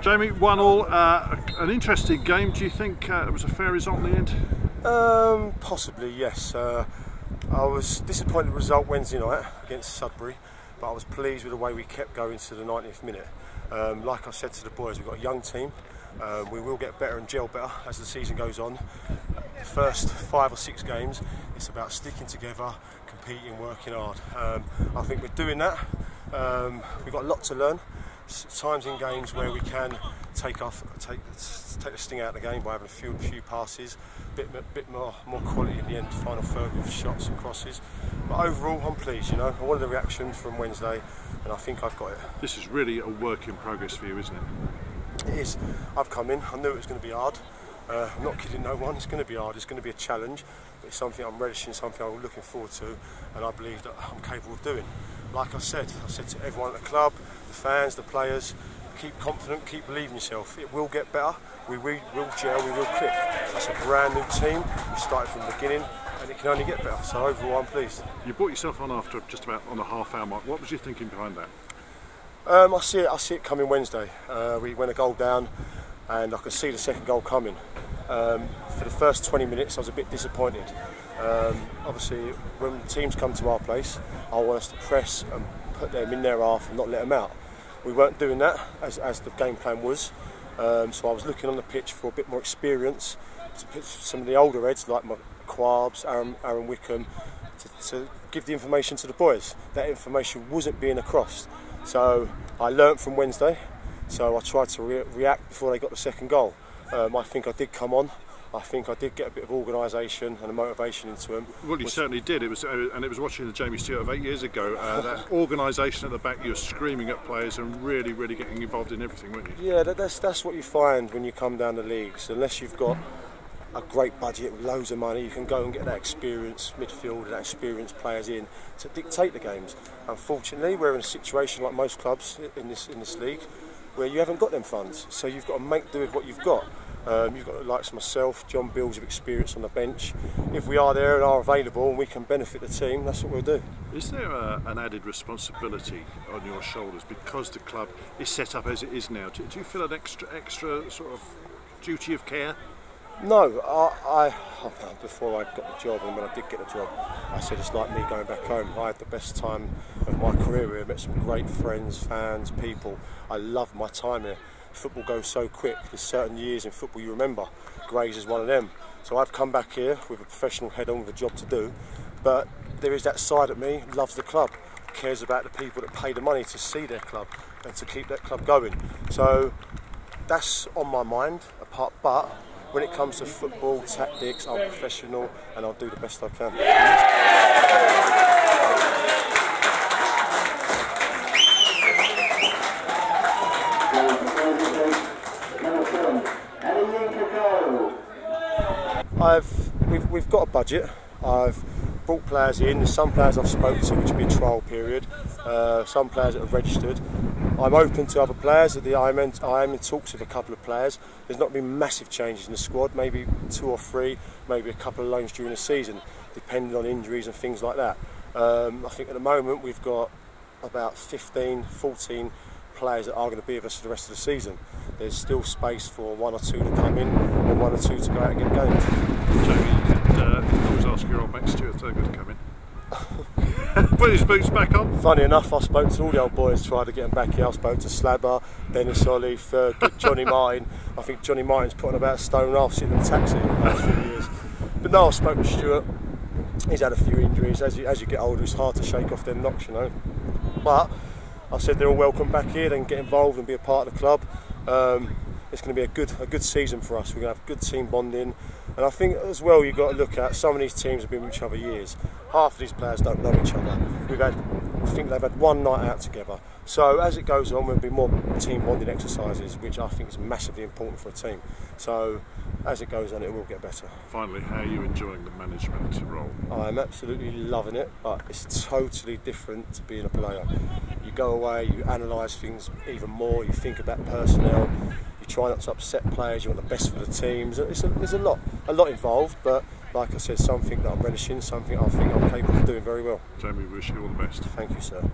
Jamie, one all, uh, an interesting game. Do you think uh, it was a fair result in the end? Um, possibly, yes. Uh, I was disappointed with the result Wednesday night against Sudbury, but I was pleased with the way we kept going to the 90th minute. Um, like I said to the boys, we've got a young team. Um, we will get better and gel better as the season goes on. The first five or six games, it's about sticking together, competing, working hard. Um, I think we're doing that. Um, we've got a lot to learn times in games where we can take off, take take the sting out of the game by having a few few passes, a bit bit more more quality in the end, final third with shots and crosses. But overall, I'm pleased. You know, I wanted the reaction from Wednesday, and I think I've got it. This is really a work in progress for you, isn't it? It is. I've come in. I knew it was going to be hard. Uh, I'm not kidding no one. It's going to be hard. It's going to be a challenge. But it's something I'm relishing, something I'm looking forward to, and I believe that I'm capable of doing. Like I said, I said to everyone at the club, the fans, the players, keep confident, keep believing yourself. It will get better. We will, will gel, we will click. That's a brand new team. We started from the beginning and it can only get better. So overall, I'm pleased. You brought yourself on after just about on the half hour mark. What was your thinking behind that? Um, I see it. I see it coming Wednesday. Uh, we went a goal down, and I could see the second goal coming. Um, for the first 20 minutes, I was a bit disappointed. Um, obviously, when teams come to our place, I want us to press and put them in their half and not let them out. We weren't doing that as, as the game plan was. Um, so I was looking on the pitch for a bit more experience to put some of the older heads like Quabs, Aaron, Aaron Wickham, to, to, give the information to the boys. That information wasn't being across. So I learnt from Wednesday. So I tried to re react before they got the second goal. Um, I think I did come on. I think I did get a bit of organisation and a motivation into him. Well, you certainly did. It was, uh, and it was watching the Jamie Stuart of eight years ago. Uh, that organisation at the back, you were screaming at players and really, really getting involved in everything, weren't you? Yeah, that, that's that's what you find when you come down the leagues. Unless you've got a great budget with loads of money, you can go and get that experienced midfield and that experienced players in to dictate the games. Unfortunately, we're in a situation like most clubs in this in this league where you haven't got them funds, so you've got to make do with what you've got. Um, you've got the likes of myself, John Bills of experience on the bench. If we are there and are available and we can benefit the team, that's what we'll do. Is there a, an added responsibility on your shoulders because the club is set up as it is now? Do, do you feel an extra, extra sort of duty of care? No, I, I, before I got the job and when I did get the job, I said it's like me going back home. I had the best time of my career here. Met some great friends, fans, people. I loved my time here football goes so quick. There's certain years in football you remember. Grays is one of them. So I've come back here with a professional head on with a job to do, but there is that side of me loves the club, cares about the people that pay the money to see their club and to keep that club going. So that's on my mind. Apart, but when it comes to football tactics, I'm professional and I'll do the best I can. I've we've, we've got a budget. I've brought players in. There's some players I've spoken to, which will be a trial period. Uh, some players that have registered. I'm open to other players. At the I am, in, I am in talks with a couple of players. There's not been massive changes in the squad. Maybe two or three. Maybe a couple of loans during the season, depending on injuries and things like that. Um, I think at the moment we've got about 15, 14 players that are going to be with us for the rest of the season. There's still space for one or two to come in and one or two to go out and get games. Jamie, you could uh, always ask your old mate Stuart Thurgood to come in. Put his boots back on. Funny enough, I spoke to all the old boys, tried to get them back here. I spoke to Slabber, Dennis Oli, Thurgood, Johnny Martin. I think Johnny Martin's putting about a stone and a half sitting in a taxi in the last few years. But no, I spoke to Stuart. He's had a few injuries. As you, as you get older, it's hard to shake off them knocks, you know. But I said they're all welcome back here. They can get involved and be a part of the club. Um, it's going to be a good a good season for us. We're going to have good team bonding, and I think as well you've got to look at some of these teams have been with each other years. Half of these players don't know each other. We've had I think they've had one night out together. So as it goes on, there'll be more team bonding exercises, which I think is massively important for a team. So as it goes on, it will get better. Finally, how are you enjoying the management role? I'm absolutely loving it, but it's totally different to being a player. Go away, you analyse things even more, you think about personnel, you try not to upset players, you want the best for the teams. It's a, there's a lot, a lot involved, but like I said, something that I'm relishing, something I think I'm capable of doing very well. Jamie, we wish you all the best. Thank you, sir.